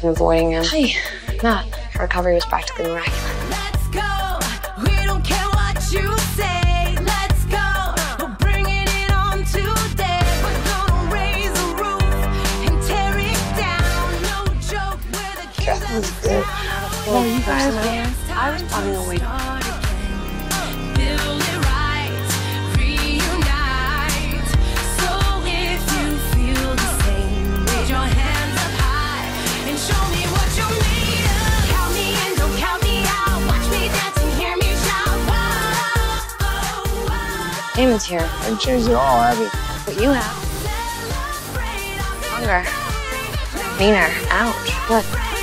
been avoiding him. Hi, Matt. Her recovery was practically miraculous. Let's go. We don't care what you say. Let's go. We're bringing it on today. We're gonna raise the roof and tear it down. No joke. We're the kids That was good. Well, you guys, man. I was planning on waiting. Build Damon's here. i've changed it all, Abby. What you have? Longer. Meaner. Ouch. Look.